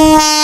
Yeah.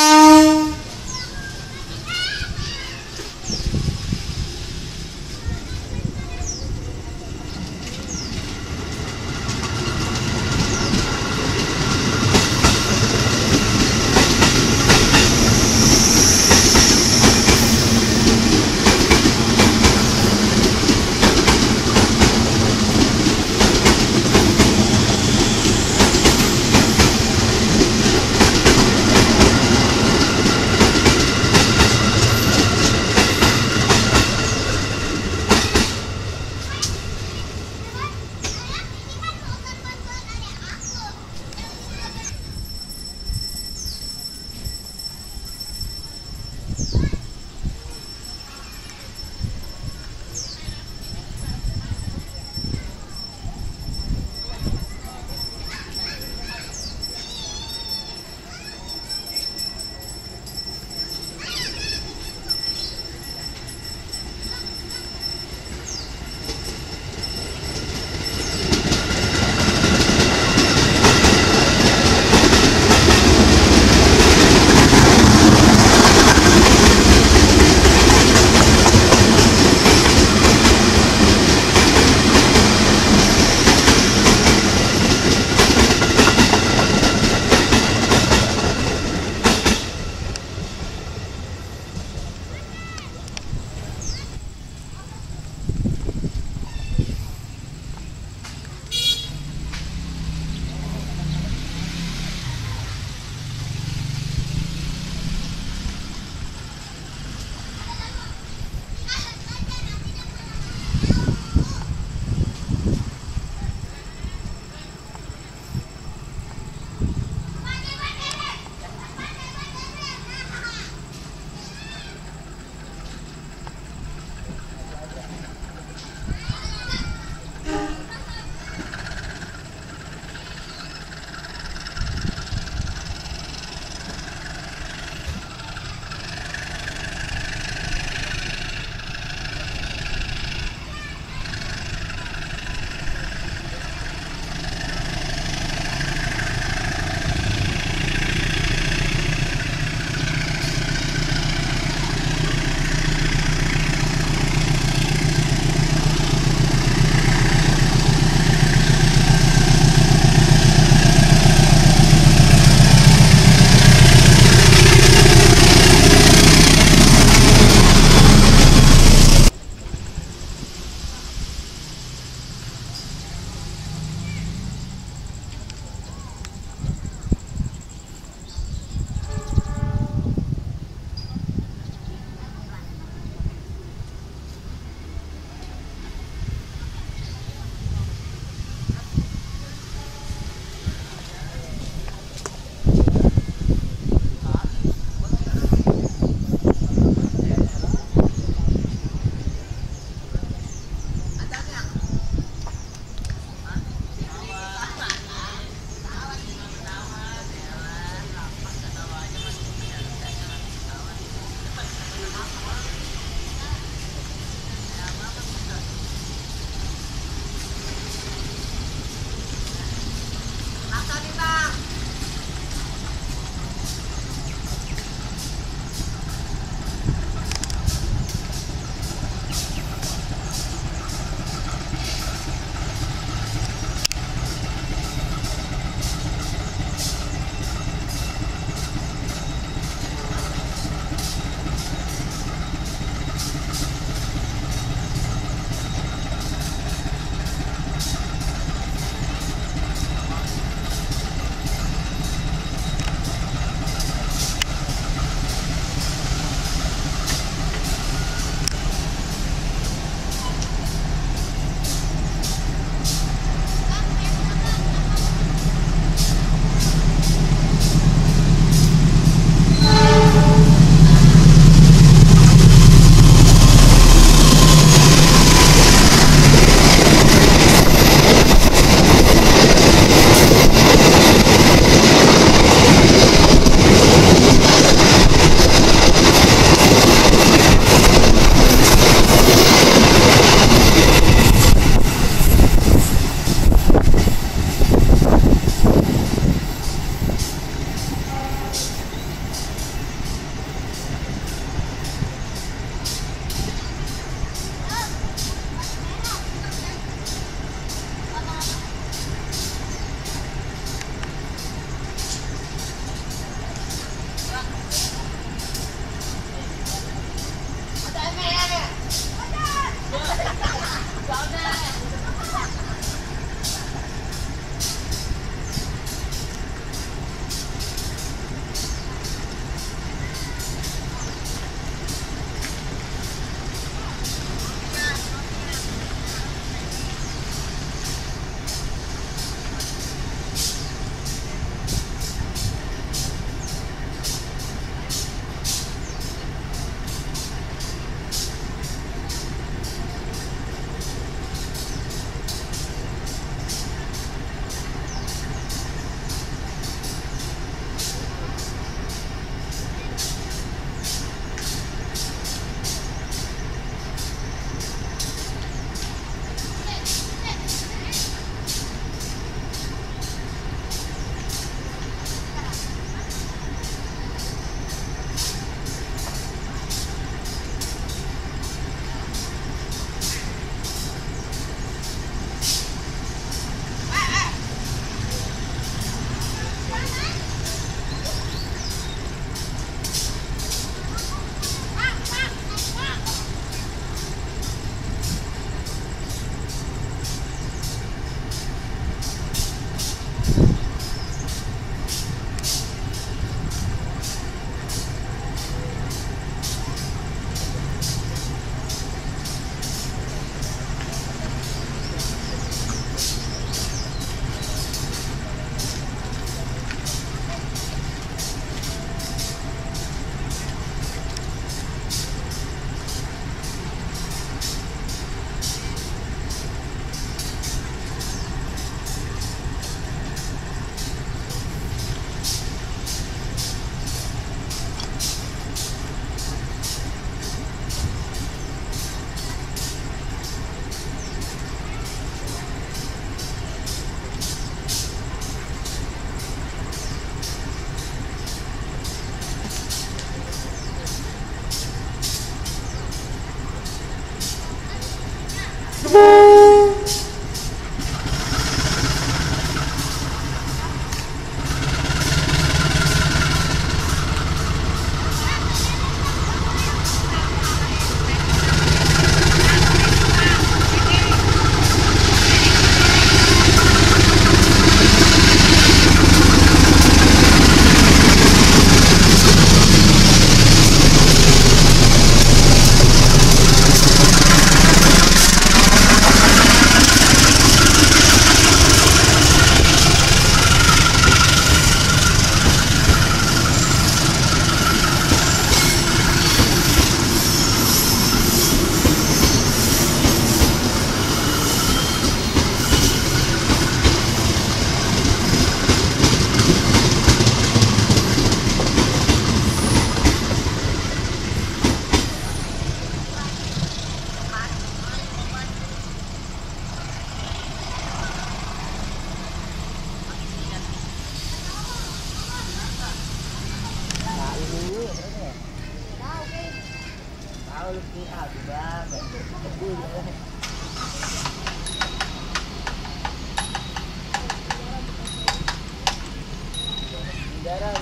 Darah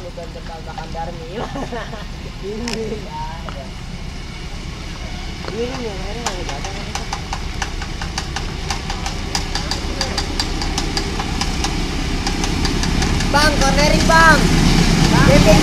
bukan makan darmi. Ini yang ada. Bang, cornering bang. Bebek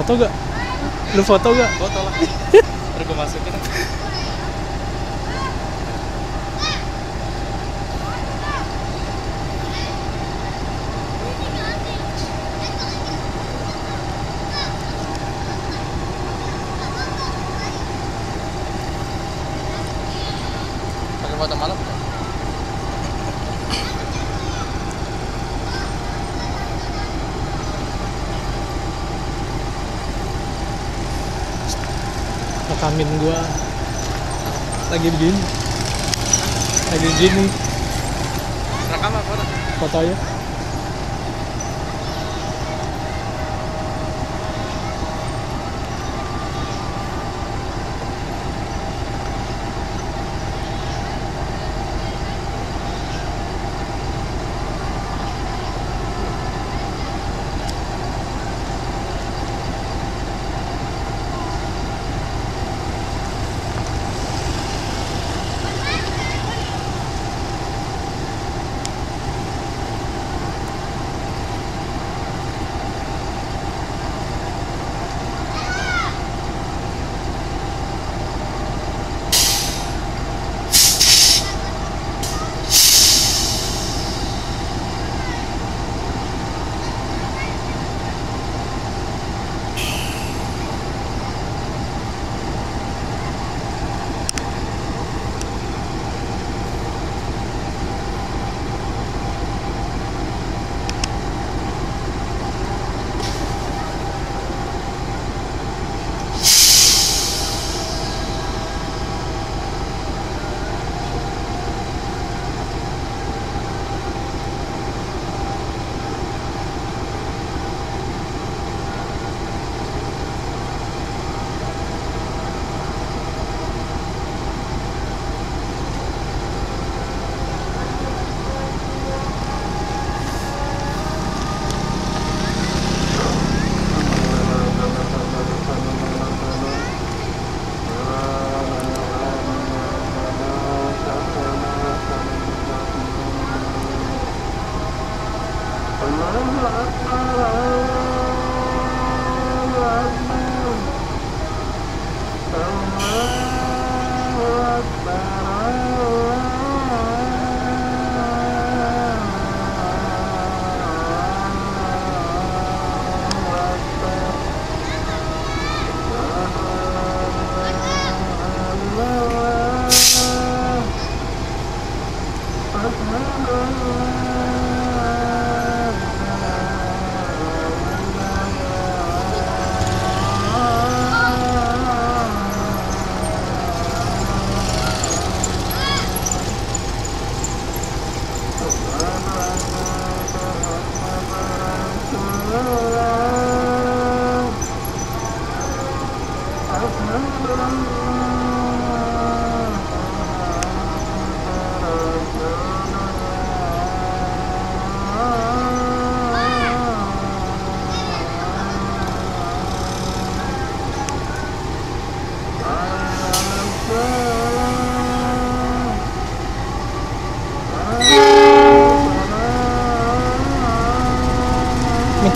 foto gak? Lu foto gak? Foto lah. Ntar gue masukin. Foto malam. Rekamin gua lagi begini. Lagi begini Rekam apa foto?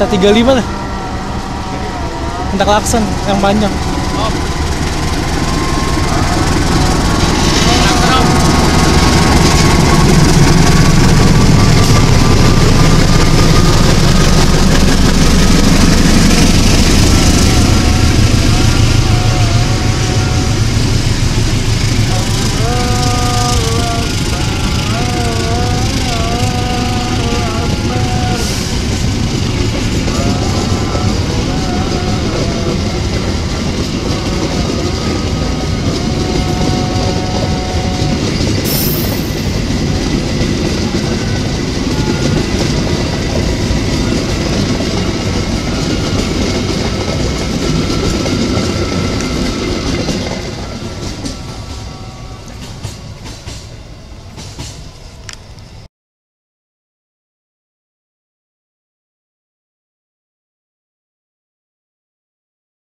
Minta 35 lah. Minta klakson yang panjang.